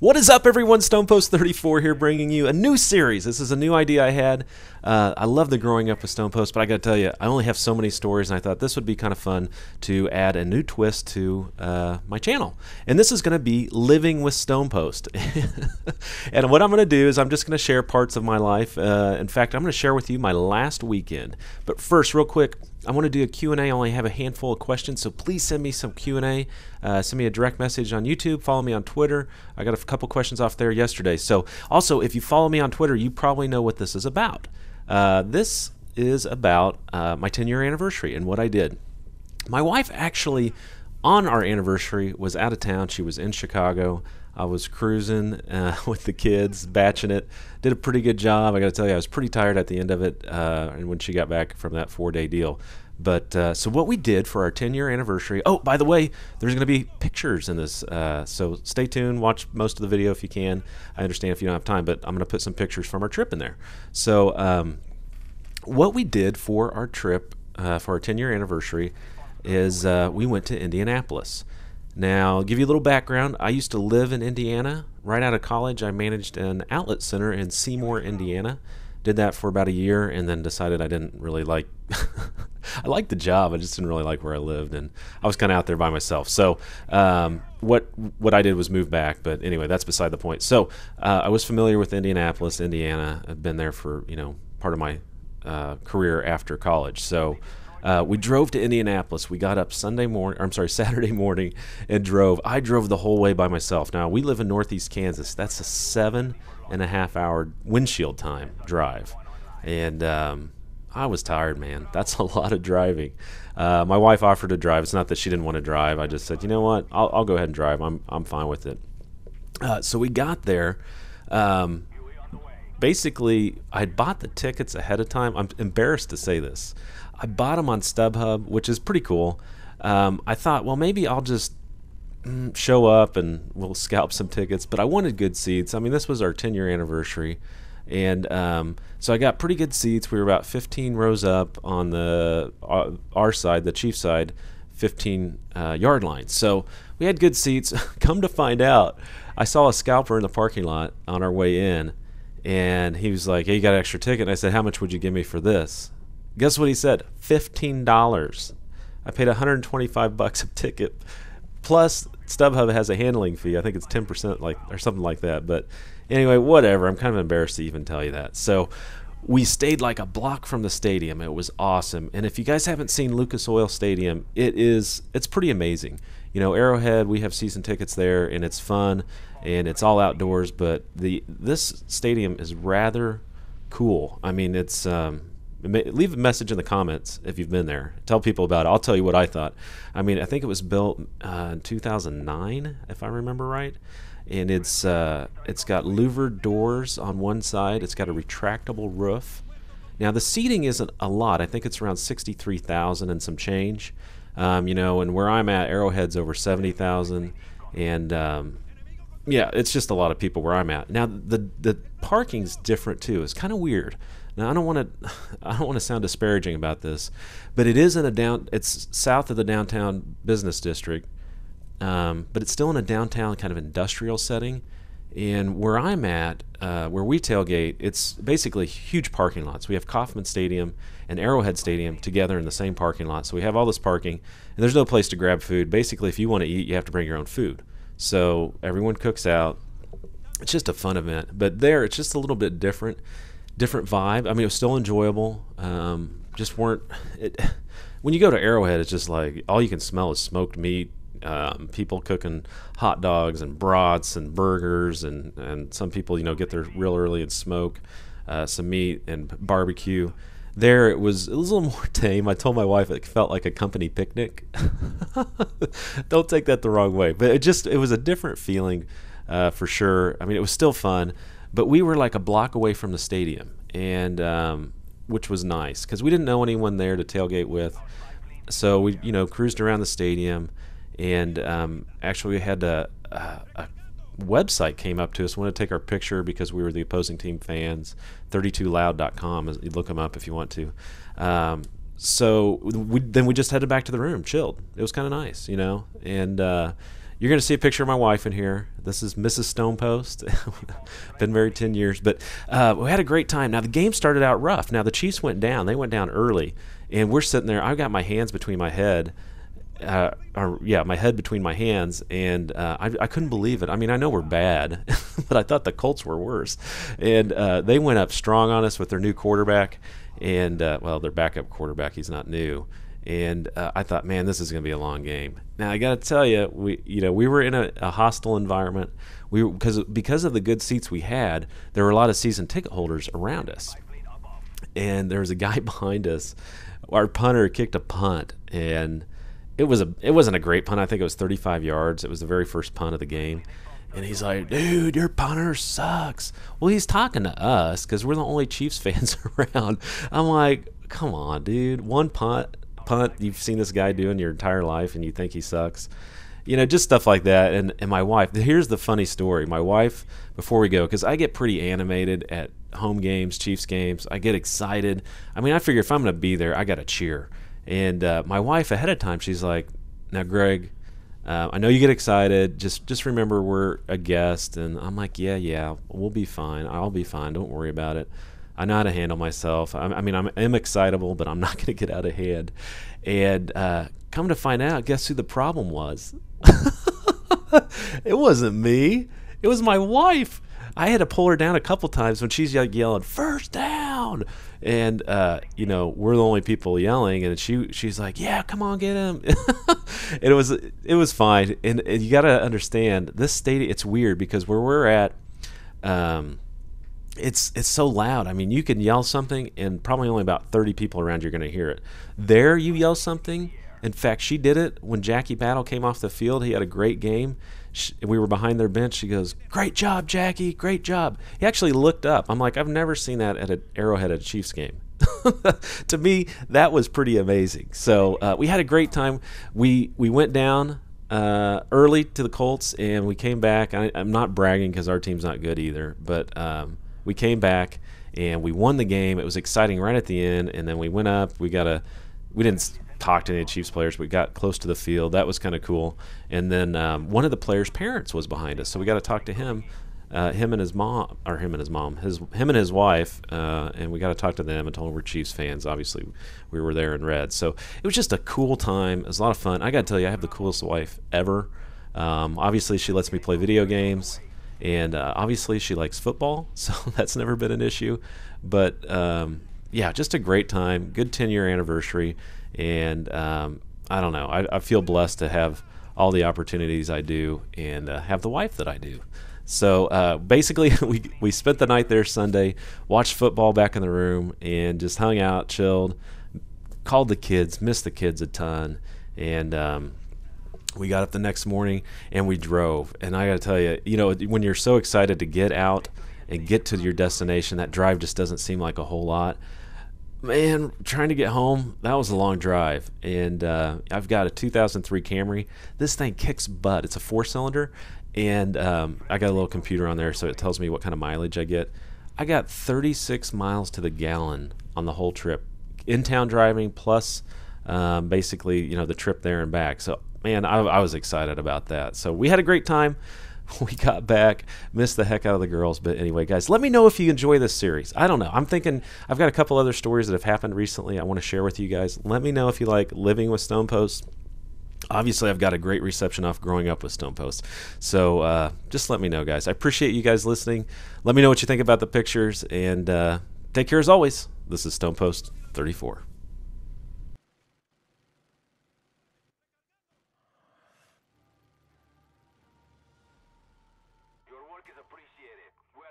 What is up, everyone? StonePost34 here, bringing you a new series. This is a new idea I had. Uh, I love the growing up with Stonepost, but I got to tell you, I only have so many stories, and I thought this would be kind of fun to add a new twist to uh, my channel. And this is going to be living with Stonepost. and what I'm going to do is I'm just going to share parts of my life. Uh, in fact, I'm going to share with you my last weekend. But first, real quick, I want to do a Q&A. I only have a handful of questions, so please send me some Q&A. Uh, send me a direct message on YouTube. Follow me on Twitter. I got a couple questions off there yesterday. So also, if you follow me on Twitter, you probably know what this is about. Uh, this is about uh, my 10 year anniversary and what I did. My wife actually, on our anniversary, was out of town. She was in Chicago. I was cruising uh, with the kids, batching it. Did a pretty good job. I got to tell you, I was pretty tired at the end of it, uh, and when she got back from that four-day deal. But uh, so what we did for our 10-year anniversary. Oh, by the way, there's going to be pictures in this. Uh, so stay tuned. Watch most of the video if you can. I understand if you don't have time, but I'm going to put some pictures from our trip in there. So um, what we did for our trip uh, for our 10-year anniversary is uh, we went to Indianapolis. Now, I'll give you a little background. I used to live in Indiana. Right out of college, I managed an outlet center in Seymour, Indiana. Did that for about a year and then decided I didn't really like I liked the job. I just didn't really like where I lived and I was kind of out there by myself. So, um, what what I did was move back, but anyway, that's beside the point. So, uh, I was familiar with Indianapolis, Indiana. I've been there for, you know, part of my uh, career after college. So, uh, we drove to Indianapolis. We got up Sunday morning, I'm sorry, Saturday morning, and drove. I drove the whole way by myself. Now we live in Northeast Kansas. That's a seven and a half hour windshield time drive, and um, I was tired, man. That's a lot of driving. Uh, my wife offered to drive. It's not that she didn't want to drive. I just said, you know what, I'll, I'll go ahead and drive. I'm I'm fine with it. Uh, so we got there. Um, basically, I bought the tickets ahead of time. I'm embarrassed to say this. I bought them on StubHub, which is pretty cool. Um, I thought, well, maybe I'll just mm, show up and we'll scalp some tickets. But I wanted good seats. I mean, this was our 10 year anniversary. And um, so I got pretty good seats. We were about 15 rows up on the uh, our side, the chief side, 15 uh, yard line. So we had good seats. Come to find out, I saw a scalper in the parking lot on our way in, and he was like, "Hey, you got an extra ticket?" And I said, "How much would you give me for this?" Guess what he said? Fifteen dollars. I paid 125 bucks a ticket, plus StubHub has a handling fee. I think it's 10% like or something like that. But anyway, whatever. I'm kind of embarrassed to even tell you that. So we stayed like a block from the stadium. It was awesome. And if you guys haven't seen Lucas Oil Stadium, it is it's pretty amazing. You know, Arrowhead, we have season tickets there and it's fun and it's all outdoors, but the this stadium is rather cool. I mean, it's um, leave a message in the comments if you've been there. Tell people about it. I'll tell you what I thought. I mean, I think it was built uh, in 2009, if I remember right, and it's uh, it's got louvered doors on one side. It's got a retractable roof. Now the seating isn't a lot. I think it's around 63,000 and some change. Um, you know, and where I'm at, Arrowhead's over 70,000, and um, yeah, it's just a lot of people where I'm at. Now the the parking's different too. It's kind of weird. Now I don't want to I don't want to sound disparaging about this, but it is in a down it's south of the downtown business district, um, but it's still in a downtown kind of industrial setting. And where I'm at, uh, where we tailgate, it's basically huge parking lots. We have Kauffman Stadium and Arrowhead Stadium together in the same parking lot. So we have all this parking, and there's no place to grab food. Basically, if you want to eat, you have to bring your own food. So everyone cooks out. It's just a fun event. But there, it's just a little bit different different vibe. I mean, it was still enjoyable. Um, just weren't it. When you go to Arrowhead, it's just like all you can smell is smoked meat. Um, people cooking hot dogs and brats and burgers, and and some people you know get there real early and smoke uh, some meat and barbecue. There it was it was a little more tame. I told my wife it felt like a company picnic. Don't take that the wrong way, but it just it was a different feeling uh, for sure. I mean, it was still fun. But we were like a block away from the stadium, and um, which was nice because we didn't know anyone there to tailgate with. So we, you know, cruised around the stadium, and um, actually we had a, a, a, website came up to us, wanted to take our picture because we were the opposing team fans. 32loud.com. You look them up if you want to. Um, so we, then we just headed back to the room, chilled. It was kind of nice, you know, and. Uh, you're going to see a picture of my wife in here. This is Mrs. Stonepost. Been married 10 years, but uh, we had a great time. Now, the game started out rough. Now, the Chiefs went down. They went down early, and we're sitting there. I've got my hands between my head. Uh, or yeah, my head between my hands, and uh, I, I, couldn't believe it. I mean, I know we're bad, but I thought the Colts were worse. And uh, they went up strong on us with their new quarterback, and uh, well, their backup quarterback. He's not new, and uh, I thought, man, this is going to be a long game. Now I got to tell you, we you know we were in a, a hostile environment. We because because of the good seats we had, there were a lot of season ticket holders around us, and there was a guy behind us. Our punter kicked a punt, and it was a it wasn't a great punt. I think it was 35 yards. It was the very first punt of the game. And he's like, dude, your punter sucks. Well, he's talking to us because we're the only Chiefs fans around. I'm like, come on, dude. One punt punt you've seen this guy do in your entire life and you think he sucks. You know, just stuff like that. And, and my wife, here's the funny story. My wife, before we go, because I get pretty animated at home games, Chiefs games, I get excited. I mean, I figure if I'm going to be there, I got to cheer. And uh, my wife, ahead of time, she's like, now, Greg, uh, I know you get excited. Just just remember we're a guest, and I'm like, yeah, yeah, we'll be fine. I'll be fine. Don't worry about it. I know how to handle myself. I, I mean, I'm, I'm, excitable, but I'm not going to get out of hand. And uh, come to find out, guess who the problem was? it wasn't me. It was my wife. I had to pull her down a couple times when she's yelling first down, and uh, you know we're the only people yelling, and she she's like, yeah, come on, get him. and it was it was fine, and, and you got to understand this stadium. It's weird because where we're at. Um, it's it's so loud. I mean, you can yell something, and probably only about thirty people around you are going to hear it. There, you yell something. In fact, she did it when Jackie Battle came off the field. He had a great game. She, we were behind their bench. She goes, "Great job, Jackie! Great job!" He actually looked up. I'm like, I've never seen that at an Arrowhead at a Chiefs game. to me, that was pretty amazing. So uh, we had a great time. We we went down uh, early to the Colts, and we came back. I, am not bragging because our team's not good either, but um, we came back and we won the game. It was exciting right at the end, and then we went up. We got a we didn't talk to any Chiefs players. We got close to the field. That was kind of cool. And then um, one of the players' parents was behind us, so we got to talk to him. Uh, him and his mom, or him and his mom, his him and his wife, uh, and we got to talk to them and told them we're Chiefs fans. Obviously, we were there in red, so it was just a cool time. It was a lot of fun. I got to tell you, I have the coolest wife ever. Um, obviously, she lets me play video games and uh, obviously she likes football, so that's never been an issue. But um, yeah, just a great time, good 10 year anniversary, and um, I don't know, I, I, feel blessed to have all the opportunities I do and uh, have the wife that I do. So uh, basically, we we spent the night there Sunday, watched football back in the room, and just hung out, chilled, called the kids, missed the kids a ton, and um, we got up the next morning and we drove. And I got to tell you, you know, when you're so excited to get out and get to your destination, that drive just doesn't seem like a whole lot. Man, trying to get home, that was a long drive. And uh, I've got a 2003 Camry. This thing kicks butt. It's a four cylinder. And um, I got a little computer on there so it tells me what kind of mileage I get. I got 36 miles to the gallon on the whole trip. In town driving plus um, basically, you know, the trip there and back. So man, I, I was excited about that. So we had a great time. We got back, missed the heck out of the girls. But anyway, guys, let me know if you enjoy this series. I don't know. I'm thinking I've got a couple other stories that have happened recently I want to share with you guys. Let me know if you like living with Stone Post. Obviously, I've got a great reception off growing up with Stone Post. So uh, just let me know, guys. I appreciate you guys listening. Let me know what you think about the pictures. And uh, take care as always. This is Stone Post 34. Is appreciated. Done.